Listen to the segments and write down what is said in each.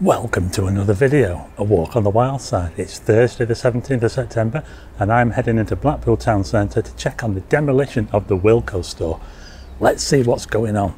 Welcome to another video, A Walk on the Wild Side. It's Thursday the 17th of September and I'm heading into Blackpool Town Centre to check on the demolition of the Wilko store. Let's see what's going on.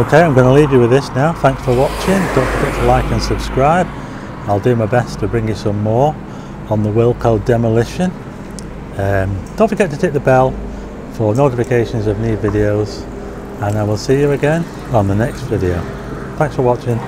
Okay, I'm going to leave you with this now. Thanks for watching. Don't forget to like and subscribe. I'll do my best to bring you some more on the Wilko demolition. Um, don't forget to hit the bell for notifications of new videos and I will see you again on the next video. Thanks for watching.